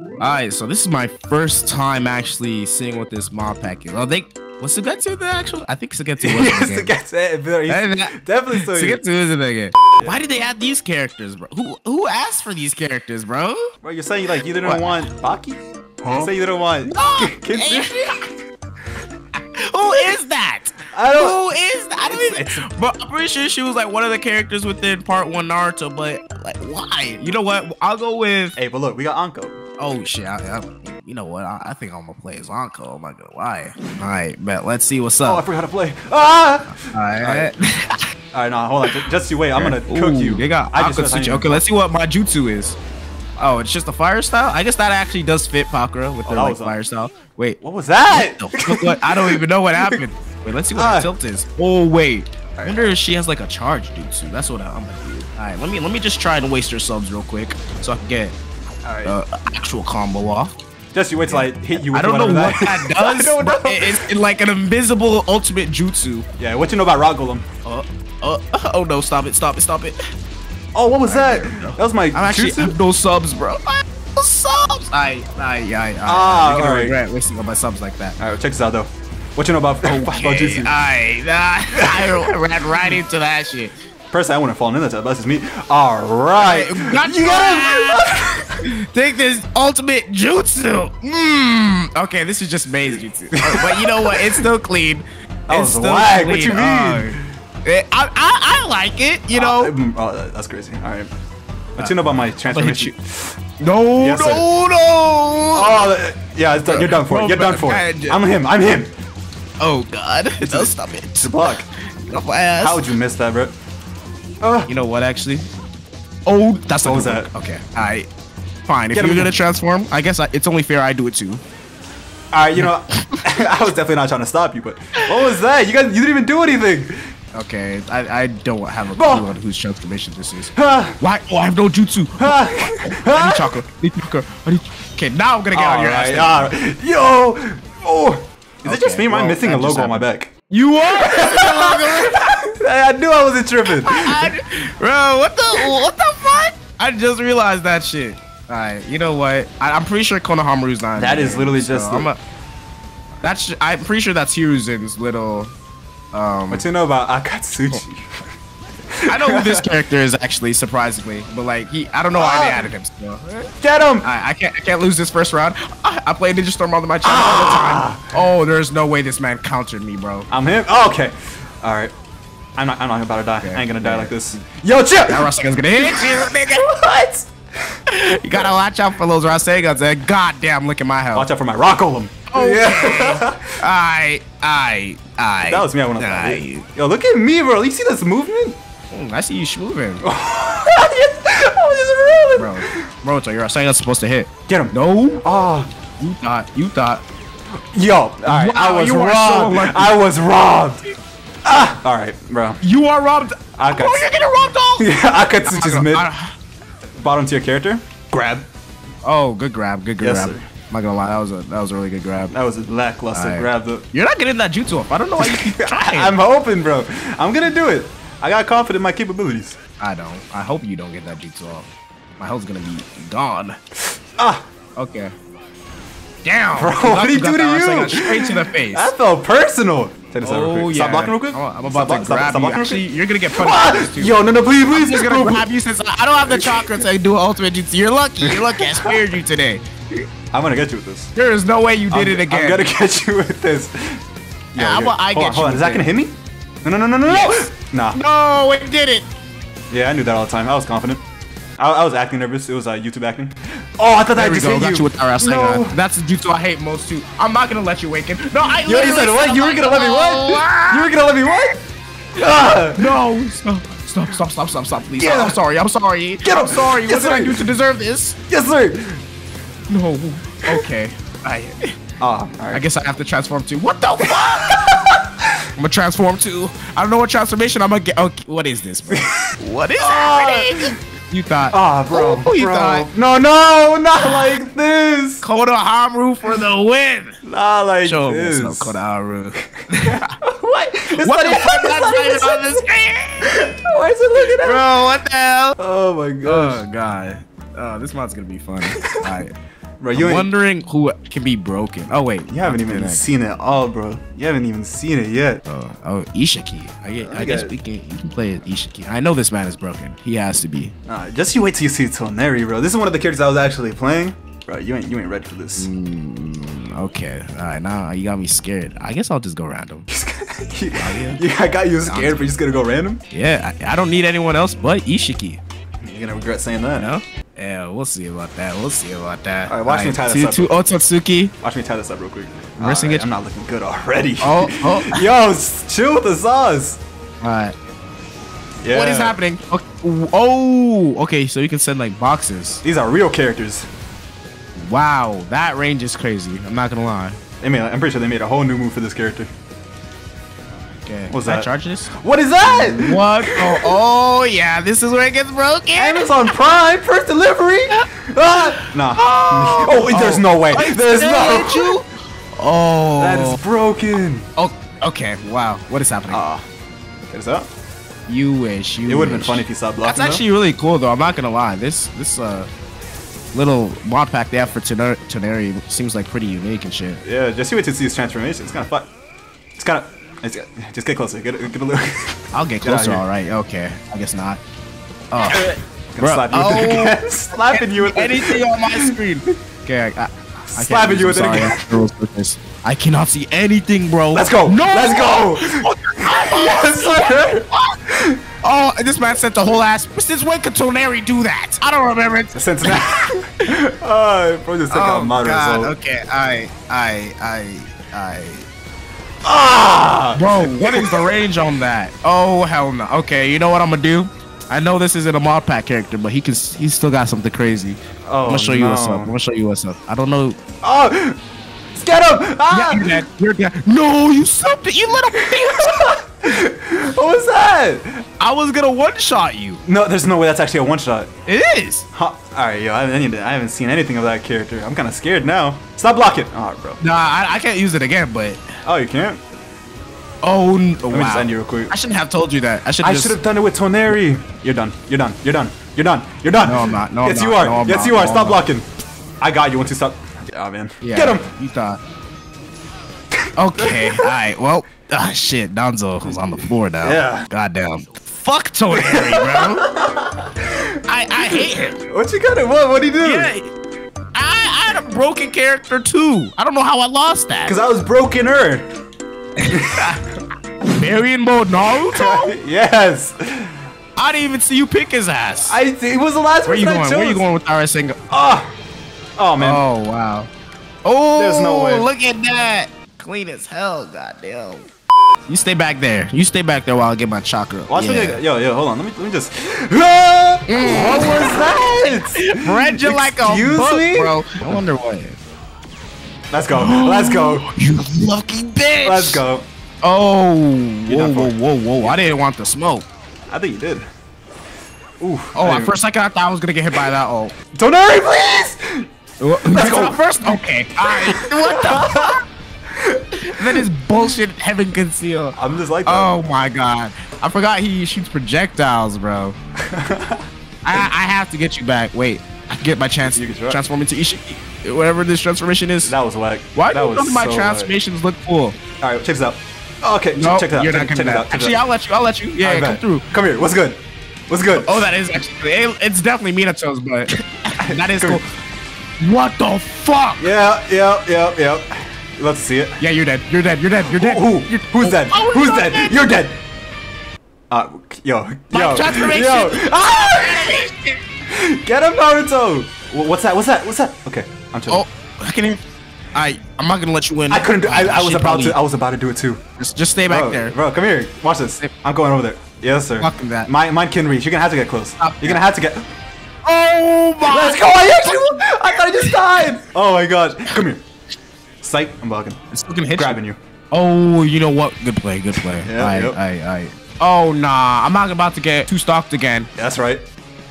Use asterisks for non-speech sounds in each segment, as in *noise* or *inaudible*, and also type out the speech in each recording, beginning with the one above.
Alright, so this is my first time actually seeing what this mod pack is. Oh, they was Suigetsu the actual? I think Suigetsu was yes, the *laughs* game. Suigetsu, eh, bro. He's Hey, that- definitely so. Suigetsu is in the game. Why did they add these characters, bro? Who who asked for these characters, bro? Bro, you're saying like you didn't What? want Baki? You say you didn't want No? *laughs* Who is that? I don't- Who is that? I don't even. It's- but I'm pretty sure she was like one of the characters within Part One Naruto. But like, why? You know what? I'll go with. Hey, but look, we got Anko. Oh shit! I, I, you know what? I, I think I'm gonna play as Anko. I'm not gonna lie. All right, bet. Let's see what's up. Oh, I forgot how to play. Ah! All right. *laughs* All right, no, hold on. Just, just you wait. I'm gonna cook Ooh, you. They got I just Akatsuchi. realized I Okay, let's see what my jutsu is. Oh, it's just a fire style. I guess that actually does fit Pakura with Oh, the like fire style. Wait, What was that? the what? I don't even know what happened. Wait, let's see what Ah. her tilt is. Oh wait, I wonder if she has like a charge jutsu. That's what I'm gonna do. All right, let me let me just try and waste her subs real quick so I can get All right. uh, actual combo off. just you wait till I hit you with I don't know what that *laughs* does. I don't know. It's like an invisible ultimate jutsu. yeah, what you know about Rock Golem? Uh, uh, *laughs* oh no! Stop it! Stop it! Stop it! Oh, what was that? That was my I'm actually I jutsu? no subs, bro. I no subs. I, I, I, I. Ah, I'm gonna alright. regret wasting all my subs like that. All right, check this out though. What you know about, *laughs* about Okay, jutsu? I, I ran right into that shit. Personally, I wouldn't have fallen in that tub. That's just me. All right. Got You *laughs* gotta- Take this ultimate jutsu. Mm. Okay, this is just maze jutsu. Uh, but you know what? It's still clean. That it's was whack. What you mean? Uh, it- I, I, I like it. You know. Uh, oh, that's crazy. All right. What you know about my hit transformation? No, Yes, no, sir. no. Oh, yeah, it's done. you're done for. Bro, You're done for. man, I'm him. I'm him. Oh God! Don't stop it. It's a block. Get off my ass. How would you miss that, bro? Uh, You know what, actually? Oh, that's What was that? work. Okay, all right. Fine. If Get you're gonna transform, I guess I, it's only fair I do it too. all right, you know, *laughs* I was definitely not trying to stop you, but what was that? You guys, you didn't even do anything. Okay, I, I don't have a clue on whose transformation this is. Ah, Why? Oh, I have no jutsu. ah, I need chocolate. I need chocolate. I need. Okay, now I'm gonna get on All your right, ass. right. Yo, oh, is it just me? Or am I missing a that just logo on my back? You are, I I knew I wasn't tripping. *laughs* I- bro. What the? *laughs* What the fuck? I just realized that shit. All right, you know what? I, I'm pretty sure Konohamaru's not. in That the is game, literally just So the- I'm a, that's. I'm pretty sure that's Hiruzen's little. Um, What you know about Akatsuchi? *laughs* I know who this character is actually, surprisingly, but like he, I don't know why they Ah. added him still. Get him! I, I can't, I can't lose this first round. I, I play Ninja Storm on my channel all the time. Ah. Oh, there's no way this man countered me, bro. I'm him. Oh, okay. All right. I'm not. I'm not about to die. Okay, I ain't gonna die yeah. like this. Yo, chill. That Rasengan's gonna hit you, nigga. What? *laughs* You gotta watch out for those Rasengans. And goddamn, look at my health. Watch out for my rock golem. Oh, Yeah. *laughs* I, I, I. that was me. I want I, to. Yo, look at me, bro. You see this movement? Mm, I see you moving, *laughs* I was just rolling. bro. Bro, so your Rasengan's supposed to hit. Get him. No, Oh, you thought, you thought. yo. All right. I was you are so robbed. I was robbed. Ah. All right, bro. You are robbed. I got- Oh, you're getting robbed all. *laughs* Yeah, Akatsuchi's mid. I- Bottom tier character. Grab. Oh, good grab, good Yes, grab. sir. I'm not gonna lie, that was a that was a really good grab. That was a lackluster Alright. grab. Though. You're not getting that jutsu off. I don't know why you keep *laughs* trying. I'm hoping, bro. I'm gonna do it. I got confidence in my capabilities. I don't. I hope you don't get that jutsu off. My health's gonna be gone. Ah, Okay. Damn. Bro, what did he do to you? Straight to the face. that felt personal. Out real Oh quick. yeah. Stop blocking real quick. I'm, I'm about block- to stop- grab stop you. blocking real Actually, you're gonna get punished. Too. Yo, no, no, please, please. I'm just gonna grab you since I don't have the chakra to do ultimate jutsu. You're lucky. You're lucky. I spared you today. I'm gonna get you with this. There is no way you did I'm, it again. I'm gonna get you with this. Yo, Yeah, about I get on, hold on. Is that gonna hit me? No, no, no, no, no, no. Yes. Nah. No, it did it. Yeah, I knew that all the time. I was confident. I, I was acting nervous. It was uh, YouTube acting. Oh, I thought that There we just go. hit Got you. you with our Rasengan. No. That's the jutsu I hate most too. I'm not gonna let you awaken. No, I. You already said what? You were gonna let me what? "Oh, You were gonna let me what? Ah! No, stop, stop, stop, stop, stop, stop, please. Him. I'm sorry, I'm sorry. Get him. I'm sorry. Yes, what did I sir. do to deserve this? Yes, sir. No. Okay. I Ah, I guess I have to transform too. What the fuck? *laughs* I'm gonna transform too. I don't know what transformation I'm gonna get. Okay, what is this, bro? *laughs* what is happening? You thought? Ah, bro, Oh, you bro. thought? No, no, not like this. Konohamaru for the win. Not like Show this. yourself, Konohamaru. *laughs* what? It's What the fuck? it's That's not not even- even on the *laughs* screen. Why is it looking at? Bro, what the hell? Oh my gosh. Oh god. Oh, this mod's gonna be fun. *laughs* Alright. Bro, I'm you ain't- wondering who can be broken. Oh wait, You haven't even Next. seen it all, bro. You haven't even seen it yet. Oh, oh, Ishiki. I, get, I I guess we can. You can play Ishiki. I know this man is broken. He has to be. Uh, just you wait till you see Toneri, bro. This is one of the characters I was actually playing. Bro, you ain't you ain't ready for this. Mm, okay. All right. Now you got me scared. I guess I'll just go random. *laughs* you, yeah. I got you scared, but you're just gonna go random. Yeah. I, I don't need anyone else but Ishiki. You're gonna regret saying that. You know? Yeah. We'll see about that. We'll see about that. All right, watch me tie this up. to Otsutsuki. Watch me tie this up real quick. Alright, it. I'm not looking good already. Oh, oh. *laughs* Yo, chill with the sauce. All right. Yeah. What is happening? Okay. Oh. Okay. So you can send like boxes. These are real characters. Wow. That range is crazy. I'm not gonna lie. They made, I'm pretty sure they made a whole new move for this character. What's Can I that? charge this? What is that? What? *laughs* Oh, oh yeah, this is where it gets broken. Amazon Prime first delivery? *laughs* Ah! Nah. Oh, Oh, there's no way. There's no. *laughs* You? Oh. That is broken. Oh, okay. Wow. What is happening? Ah. Get us out. you wish. You. It would have been funny if you stopped blocking. That's actually really cool, though. I'm not gonna lie. This this uh little mod pack they have for Toner- Toneri seems like pretty unique and shit. Yeah, just see wait to see his transformation. It's kind of fun. It's kind of. It's, just get closer. Get, get a little. I'll get *laughs* Get closer. All right. Okay. I guess not. Oh. Gonna slap you with it Oh. again. *laughs* Slapping you with it. anything on my screen. Okay. I, I, I Slapping use you it, with it sorry. again. I have to rules with this. I cannot see anything, bro. Let's go. No. Let's go. yes, *laughs* sir. Oh, this man sent the whole ass. Since when could Toneri do that? I don't remember it. Cincinnati. oh, bro, just took out my result. Oh, Okay, I, I, I, I. Ah! Bro, *laughs* what is the range on that? Oh hell no. Okay, you know what I'm gonna do? I know this isn't a mod pack character, but he can. He's still got something crazy. Oh, I'm gonna show you what's up. I'm gonna show you what's up. I don't know. Oh! Get him! Ah! Yeah, you're dead. You're dead. No, you something. You little bitch. *laughs* What was that? I was gonna one shot you. No, there's no way that's actually a one shot. It is. Huh. Alright, yo, I haven't, I haven't seen anything of that character. I'm kind of scared now. Stop blocking. Oh, bro. Nah, I, I can't use it again. But Oh, you can't? Oh, Let me just wow. end you real quick. I shouldn't have told you that. I should. I just, should have done it with Toneri. You're done. You're done. You're done. You're done. You're done. No, I'm not. No, I'm yes, not. you are. No, I'm yes, not. you are. No, Stop I'm not. blocking. I got you once you stop. Oh, man. Yeah, Get him. You thought. Okay, alright, well, *laughs* ah, shit, Danzo was on the floor now. Yeah. Goddamn. Fuck Toneri, bro. *laughs* I, I hate him. What you got it? What? What'd he do? Yeah. I, I had a broken character too. I don't know how I lost that. Because I was broken her. *laughs* Baryon Mode Naruto? *laughs* yes. I didn't even see you pick his ass. I. It was the last Where you person I going? Where you going with RSN? Oh. Oh, man. Oh, wow. Oh, There's no way. look at that. Clean as hell, goddamn. You stay back there. You stay back there while I get my chakra. Watch me get- Yo, yo, hold on. Let me, let me just. Ah! *laughs* What was that? *laughs* Read you like a Excuse book, me? bro. I wonder why. Let's go. Let's go. *gasps* You lucky bitch. Let's go. Oh, whoa, done whoa, for. whoa, whoa! I didn't want the smoke. I think you did. Ooh. Oh, at first second I thought I was gonna get hit by that. Oh, Toneri, please. *laughs* let's *laughs* go. First, okay. Alright. *laughs* what the? fuck? that is bullshit. Heaven conceal. I'm just like that. Oh my god! I forgot he shoots projectiles, bro. I, I have to get you back. Wait, I can get my chance You to can transform into Ishiki, whatever this transformation is. That was whack. Why that do was none of my so transformations look cool? All right, check this out. Oh, okay, No, check that. out. you're check, not check coming out. out. check it Actually. I'll let you. I'll let you. Yeah, Alright, come through. Come here. What's good? What's good? Oh, that is actually. it- it's definitely Minato's, but *laughs* that is Come cool. What the fuck? Yeah, yeah, yeah, yeah. To see it. Yeah, you're dead. You're dead. You're dead. You're dead. Who? You're- Who's dead? Oh, Who's dead? dead. You're dead. Uh, yo, My yo, transformation. yo. *laughs* Ah! Get him, Naruto. What's that? What's that? What's that? Okay, I'm chilling. Oh, I can hear. I. I'm not gonna let you win. I couldn't do. I, I was about to. I was about to do it too. Just, just stay back bro, there. bro, come here. Watch this. I'm going over there. Yes, sir. Fuck that. Mine, mine can reach. You're gonna have to get close. Stop You're gonna have to get. Oh my. Let's go! I actually. I thought I just died. *laughs* Oh my gosh. Come here. Psych. I'm bugging. I still can hit Grabbing you. you. Oh, you know what? Good play. Good play. Yeah, I, yep. I, I. Oh nah, I'm not about to get too stocked again. That's right.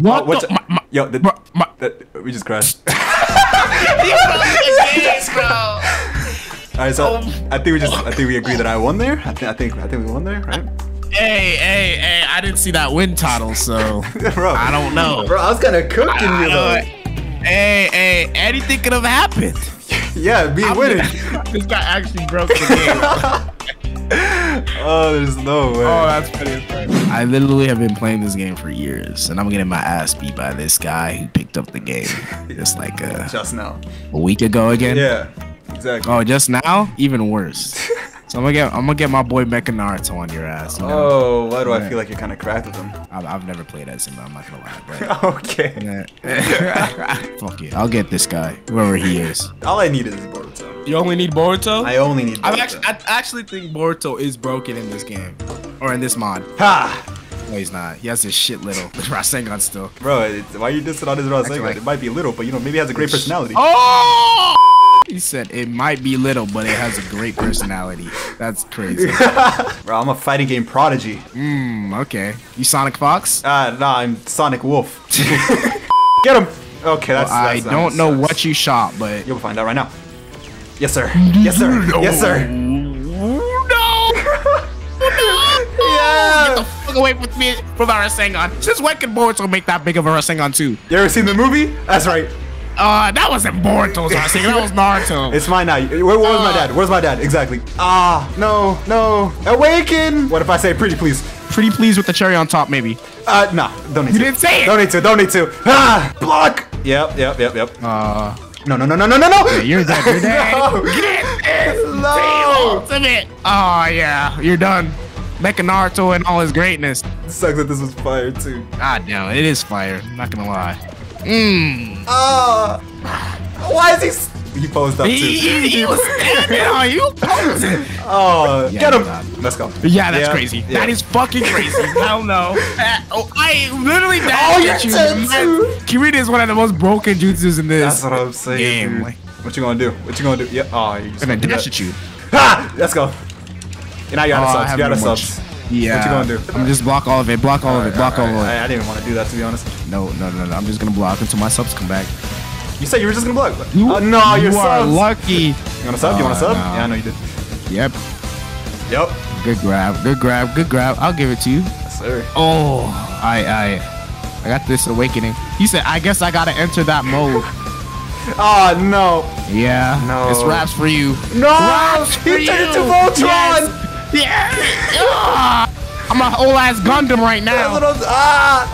What Oh, what's? My, my, Yo, the, bro, my, that- we just crashed. *laughs* *laughs* bro. All right, so Oh. I think we just. I think we agree that I won there. I think. I think. I think we won there, right? Hey, hey, hey! I didn't see that win title, so *laughs* bro. I don't know. Bro, I was kind of cooking I you don't- though. Uh, hey, hey, anything could have happened. Yeah, me I'm winning. this guy actually broke the game. Oh, there's no way. oh, that's funny. as. I literally have been playing this game for years, and I'm getting my ass beat by this guy who picked up the game *laughs* just like a, Just now. a week ago again. Yeah, exactly. Oh, just now? Even worse. *laughs* So I'm gonna get I'm gonna get my boy Mecha Naruto on your ass. You know? Oh, why do I feel like you're kind of cracked with him? I've, I've never played as him. I'm not gonna lie. But *laughs* okay. yeah. Fuck it. I'll get this guy, whoever he is. All I need is Boruto. You only need Boruto. I only need I Boruto. actually, I actually think Boruto is broken in this game, or in this mod. Ha! No, he's not. He has his shit little *laughs* Rasengan still. Bro, it's, why are you dissing on his Rasengan? like- It might be little, but you know, maybe it has a great personality. Oh! He said it might be little, but it has a great personality. That's crazy. *laughs* Bro, I'm a fighting game prodigy. Hmm. Okay. You Sonic Fox? Ah, nah, I'm Sonic Wolf. *laughs* Get him! Okay, that's. I that's don't know sucks. what you shot, but You'll find out right now. Yes, sir. Yes, sir. Yes, sir. No! *laughs* Get the Yeah. fuck away from me from our Rasengan. Since when can Boruto make that big of a Rasengan too? You ever seen the movie? That's right. Uh, that wasn't Boruto's Rasengan. That was *laughs* Naruto. It's mine now. Where, where was my dad? Where's my dad? Exactly. Ah, no, no. Awaken! What if I say pretty, please? Pretty pleased with the cherry on top, maybe. Uh, nah, don't need You to. You didn't say it. Don't need to, don't need to. Ah, block! Yep, yep, yep, yep. Uh, No, no, no, no, no, no, no! you're dead. You're dead. *laughs* No. Get this No. ultimate. Oh yeah, you're done. Mecha Naruto and all his greatness. Sucks that this was fire too. God damn, it is fire. I'm not gonna lie. Mmm. Ah! why is he? S- He posed up too. He, he, he was *laughs* standing on you. posing. Oh, Yeah, get him! God. Let's go. Yeah, that's Yeah, crazy. yeah. That is fucking crazy. *laughs* Hell no. Uh, oh, I literally Oh, dashed you're you. dead man. too. Kirita is one of the most broken jutsus in this. That's what I'm saying. Game, like- What you gonna do? What you gonna do? Yeah. Oh, you just I'm gonna do dash that. at you. Ha! Let's go. And now you Oh, got I a subs. have You got a no much. subs. Yeah. What you gonna do? I'm just block all of it. Block all of it. Block all of I, it. I didn't even want to do that to be honest. No, no, no, no. I'm just gonna block until my subs come back. You said you were just gonna block. You, oh, no, you you're are subs. lucky. You wanna sub? you want a Oh, sub? no. Yeah, I know you did. Yep. Yep. Good grab. Good grab. Good grab. I'll give it to you. Yes, sir. Oh, I, I, I got this awakening. He said, I guess I gotta enter that mode. *laughs* Oh no. Yeah. No. It's raps for you. No! Raps for He turned you. into Voltron! Yes. Yeah. *laughs* Ah. I'm a whole ass Gundam right *laughs* now. little ah!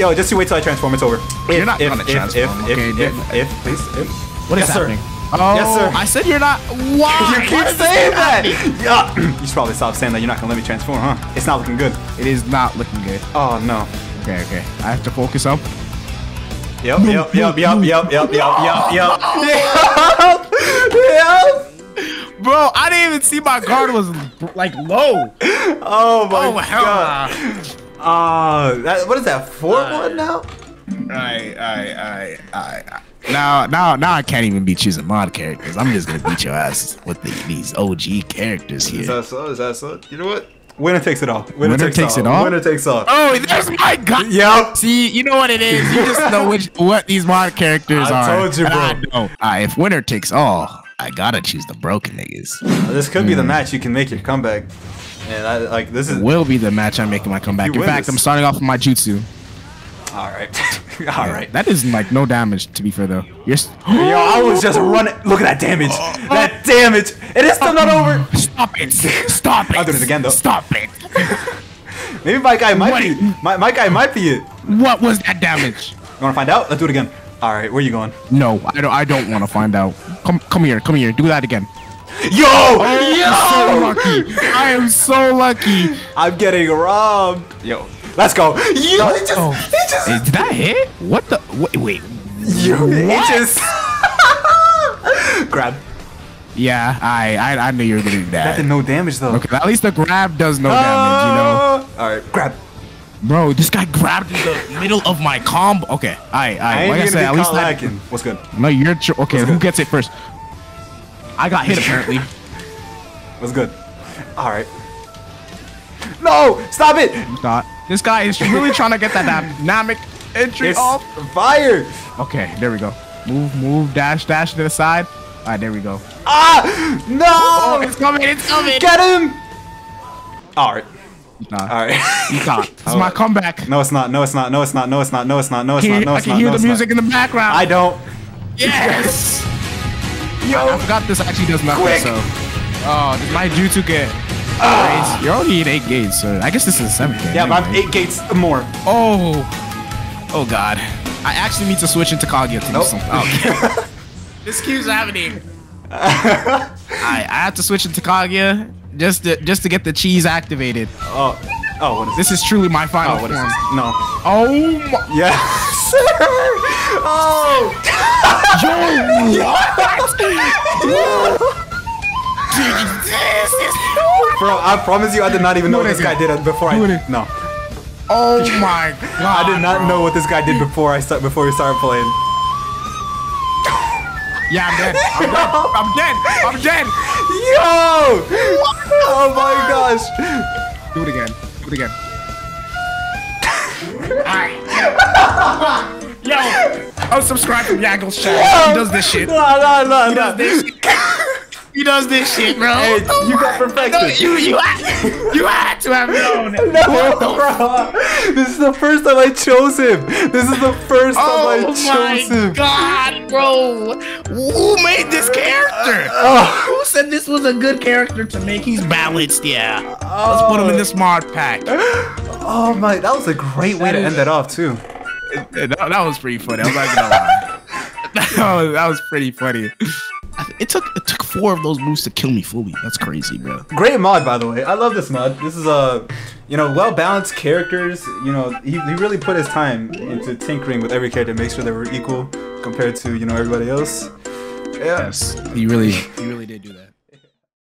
Yo, just you wait till I transform. It's over. If, You're not if, gonna if, transform, If, okay, if, if, if, please, if. What is yes, sir. Oh, Yes, sir. Oh, I said you're not. *laughs* Why? You keep saying that. *laughs* Yeah. you should probably stop saying that. You're not gonna let me transform, huh? It's not looking good. It is not looking good. Oh no. Okay, okay. I have to focus up. Yep, yep, yep, yep, yep, yep, yep, yep, yep. Yep. *laughs* Bro, I didn't even see my guard was like low. Oh my Oh hell god. Nah. Uh, that, what is that? Four one now? I, I, I, I. Now, now, now I can't even be choosing mod characters. I'm just gonna beat your ass with the, these OG characters Is here. that so? Is that so? You know what? Winner takes it all. Winner, Winner takes it all? Winner takes all. Oh, there's my god. Yep. See, you know what it is. You just know which *laughs* what these mod characters I are. told you, and I bro. know. Uh, if winner takes all, I gotta choose the broken niggas. This could be Hmm. the match you can make your comeback. And I like this is Will be the match I'm making my comeback. In fact, this. I'm starting off with my jutsu. all right. *laughs* all right. That is like no damage. To be fair though, you're. *gasps* Yo, I was just running. Look at that damage. *gasps* That damage. It is still not over. Stop it! Stop it! *laughs* I'll do it again, though. Stop it! *laughs* Maybe my guy might What? be. My, my guy might be it. What was that damage? You want to find out? Let's do it again. All right. Where you going? No, I don't. I don't want to find out. Come, come here. Come here. Do that again. Yo! I'm so lucky. I am so lucky. I'm getting robbed. Yo. Let's go. Yo, he just. Oh. He just. Hey, Did that hit? What the? Wait. wait. Yo, What? just. *laughs* Grab. Yeah, I, I, I knew you were gonna do That that. did no damage though. Okay, at least the grab does no damage, you ah! know. All right. Grab. Bro, this guy grabbed in the middle of my combo. Okay, I, I I, ain't like I gonna said, at least caught I, lacking. What's good? no, you're tr- okay. Who gets it first? I got hit apparently. What's good? All right. No! Stop it! Not. This guy is really trying to get that *laughs* dynamic entry It's off. fire! Okay, there we go. Move, move, dash, dash to the side. All right, there we go. Ah! No! Oh, it's coming, it's coming. Get him! All right. Nah. All right. You thought. It's *laughs* Oh. my comeback. No, it's not. No, it's not. No, it's not. No, it's not. No, it's not. No, it's Hear- not. No, it's not. I can not. hear No, the music not. in the background. I don't. Yes. *laughs* Yo. I forgot this actually does nothing. Quick. So. Oh, did my Jutsu get? Raised? You're only in eight gates, so I guess this is a seven game. Yeah, but I'm eight gates more. Oh. Oh God. I actually need to switch into Kaguya to do something. Oh, *laughs* this keeps happening. *laughs* I I have to switch into Kaguya just to just to get the cheese activated. Oh. Oh, what is this? This is truly my oh, final Oh, what is form. this? No. Oh my. Yes. *laughs* oh. Yo, what? Bro, I promise you, I did not even know what What this is guy it? did before I. No, Oh my god. I did not bro. know what this guy did before I start. Before we started playing. Yeah, I'm dead. I'm dead. *laughs* I'm dead. I'm dead. Yo! Oh my gosh! Do it again. Do it again. *laughs* Alright. *laughs* Yo, unsubscribe from Yagrel's channel. He does this shit. No, no, no, He does this shit. *laughs* He does this shit, bro. Hey, you got *laughs* perfected. you, you, had, you had to have known. *laughs* No, bro. This is the first time I chose him. This is the first time I oh chose him. Oh my god, bro! Who made this character? Oh. Who said this was a good character to make? He's balanced, yeah. Let's put him in the smart pack. *gasps* Oh my, that was a great way to end that off too. That, that was pretty funny. I'm not gonna lie. *laughs* that, was, that was pretty funny. It took it took four of those moves to kill me fully. That's crazy, bro. Great mod, by the way. I love this mod. This is a, you know, well balanced characters. You know, he, he really put his time into tinkering with every character, to make sure they were equal compared to you know everybody else. Yeah. Yes, he really he really did do that.